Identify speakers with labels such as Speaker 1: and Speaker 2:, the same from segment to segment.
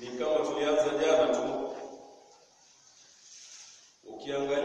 Speaker 1: ni kama tulianza jana tu. Ukiangalia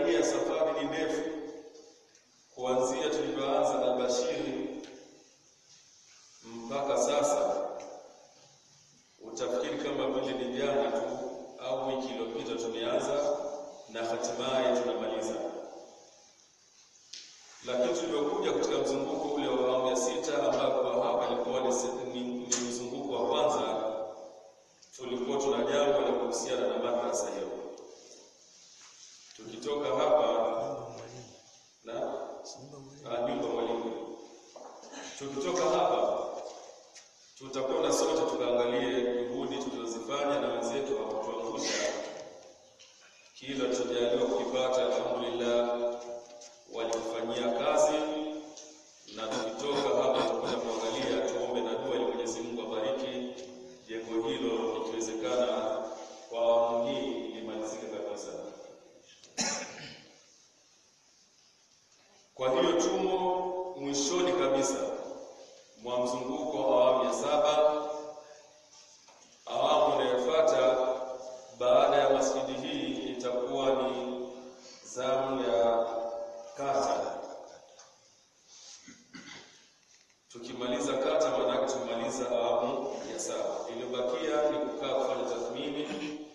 Speaker 1: Tukimaliza kata maanake tumemaliza awamu ya saba. Iliyobakia ni kukaa kufanya tathmini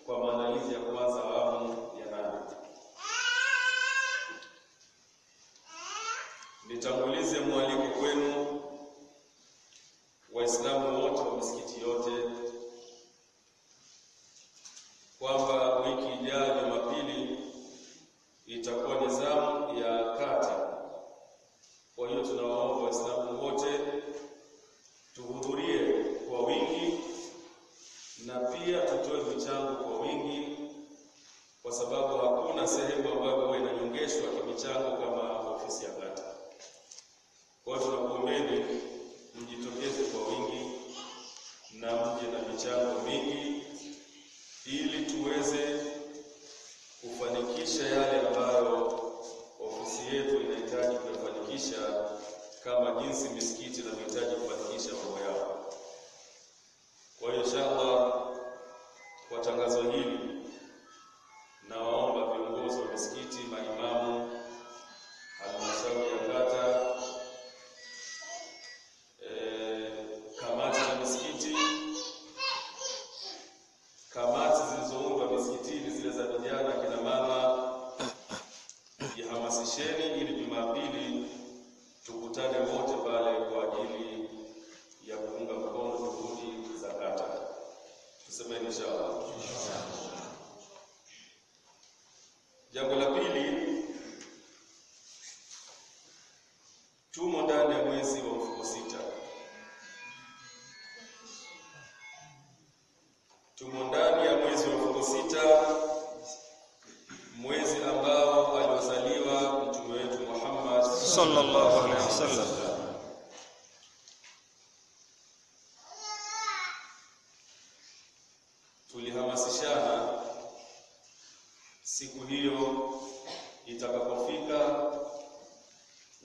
Speaker 1: kwa maandalizi ya kuanza awamu ya nane. Nitangulize mwaliko kwenu michango kama ofisi ya kata. Kwa hiyo tunakuombeni mjitokeze kwa wingi na mje na michango mingi ili tuweze kufanikisha yale ambayo ofisi yetu inahitaji kuyafanikisha kama jinsi hamasisheni ili Jumapili tukutane wote pale kwa ajili ya kuunga mkono juhudi za kata. Tuseme inshallah.
Speaker 2: sallallahu alaihi wasallam
Speaker 1: tulihamasishana siku hiyo itakapofika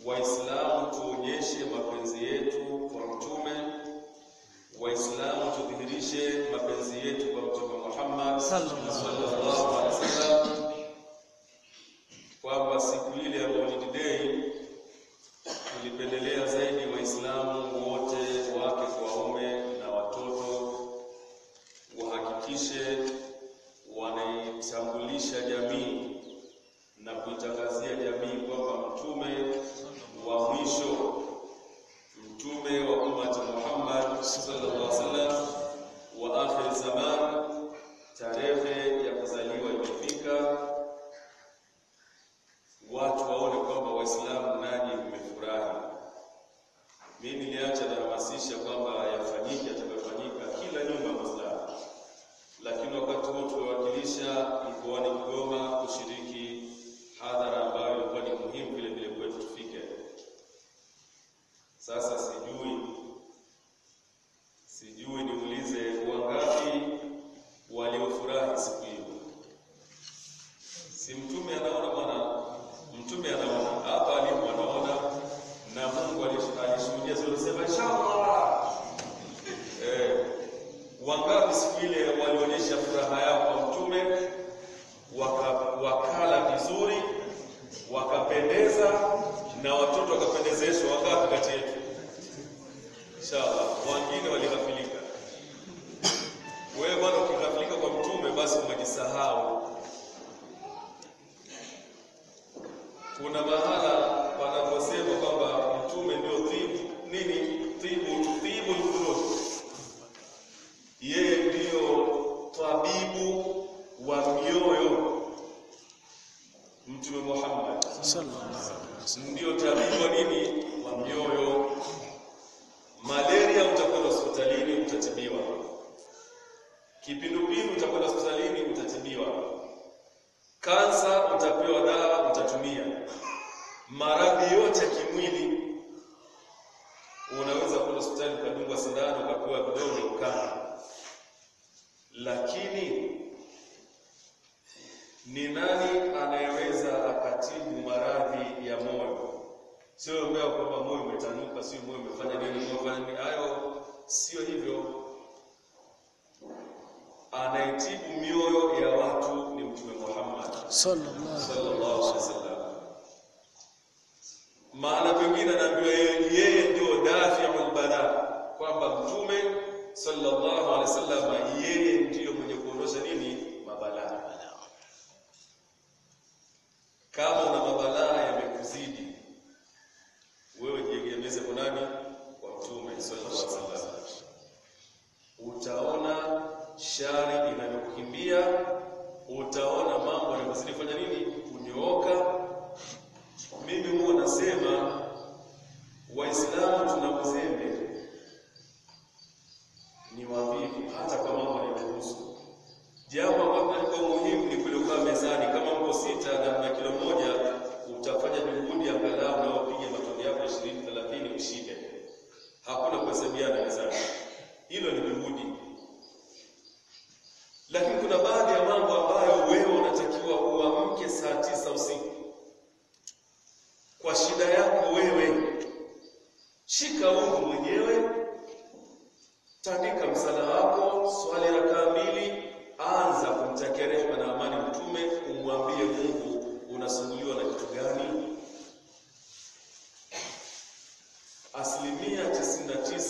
Speaker 1: waislamu tuonyeshe mapenzi yetu kwa mtume waislamu tudhihirishe mapenzi yetu kwa mtume Muhammad sallallahu sio wewe kwamba moyo umetanuka, sio moyo umefanya nini, moyo umefanya nini. Hayo sio hivyo. Anaitibu mioyo ya watu ni Mtume Muhammad sallallahu alaihi wasallam. Maana pengine anaambiwa yeye ndio dafi wal bala, kwamba Mtume sallallahu alaihi wasallam yeye ndiyo mwenye kuondosha nini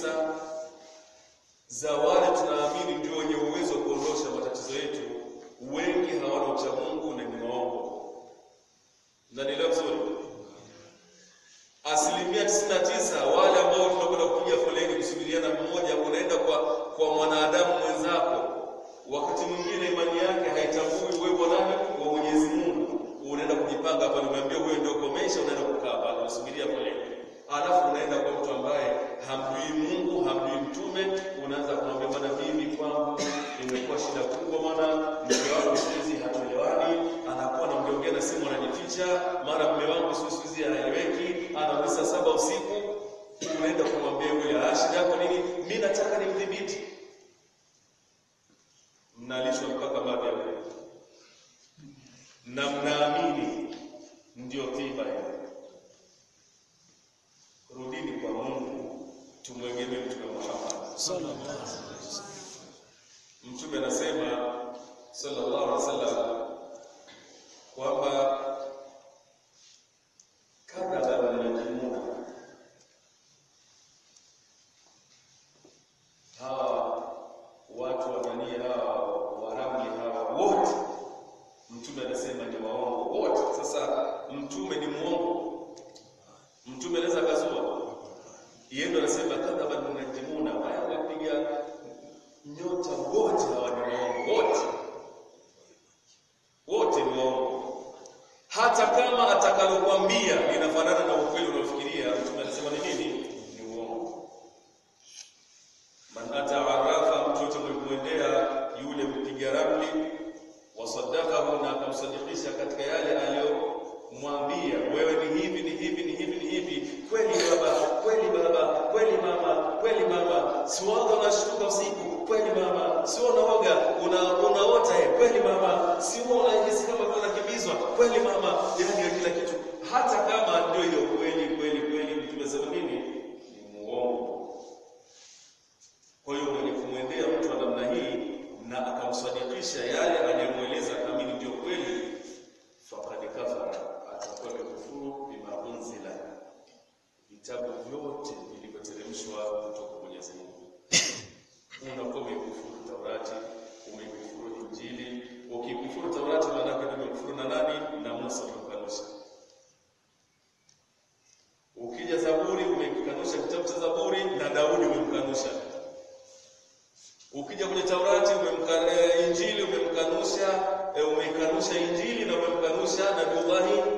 Speaker 1: pesa za wale tunaamini ndio wenye uwezo kuondosha matatizo yetu, wengi hawana ucha Mungu na ni maongo. Mnanielewa vizuri? Asilimia 99 wale ambao tunakwenda kupiga foleni kusubiriana mmoja, unaenda kwa kwa mwanadamu mwenzako, wakati mwingine imani yake haitambui uwepo nani? Wa Mwenyezi Mungu, unaenda kujipanga hapa, nimeambia wewe ndio komesha, unaenda kukaa hapa unasubiria foleni. Alafu miti. Mnalishwa mpaka baada ya kufa na mnaamini ndio tiba ya rudini kwa Mungu tumwegemee mtume Muhammad. Sallallahu alaihi wasallam mtume anasema sallallahu alaihi wasallam kwamba kabla ya mtume anasema ni waongo wote. Sasa mtume ni muongo Mtume anaweza kazua? Yeye ndo anasema kadhaba Ukija kwenye Taurati umemkanusha e, eh, Injili umemkanusha eh, umeikanusha Injili na umemkanusha Nabii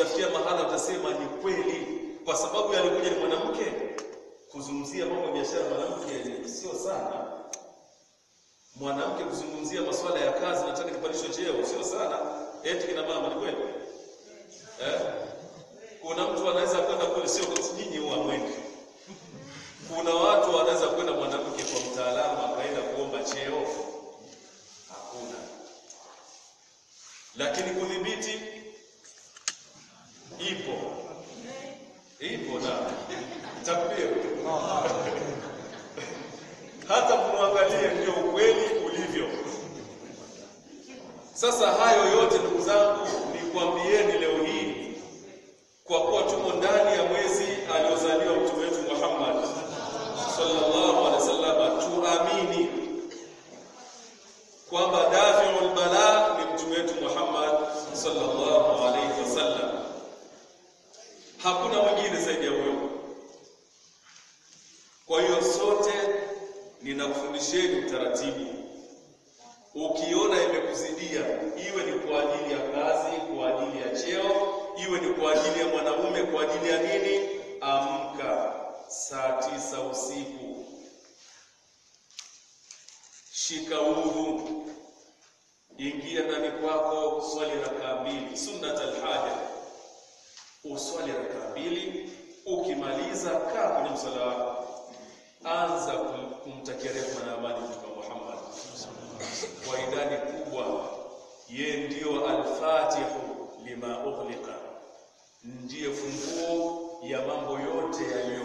Speaker 1: ukitafikia mahala utasema ni kweli, kwa sababu alikuja ni mwanamke. Kuzungumzia mambo ya biashara mwanamke sio sana, mwanamke kuzungumzia masuala ya kazi, nataka kupandishwa cheo, sio sana. Eti kina mama, ni kweli eh? Kuna mtu anaweza kwenda kule, sio kwa nyinyi huwa mwenye. Kuna watu wanaweza kwenda mwanamke kwa mtaalamu akaenda kuomba cheo, hakuna. Lakini kudhibiti Sasa hayo yote ndugu zangu, nikwambieni leo hii, kwa kuwa tumo ndani ya mwezi aliozaliwa mtume wetu Muhammad sallallahu alaihi wasallam, tuamini kwamba shika udhu, ingia ndani kwako, swali rakaa mbili, sunnat alhaja, uswali rakaa mbili. Ukimaliza kaa kwenye msala wako, anza kumtakia rehema na amani kwa Muhammad. Kwa idadi kubwa. ye ndio alfatihu lima ughliqa, ndiye funguo ya mambo yote yaliyo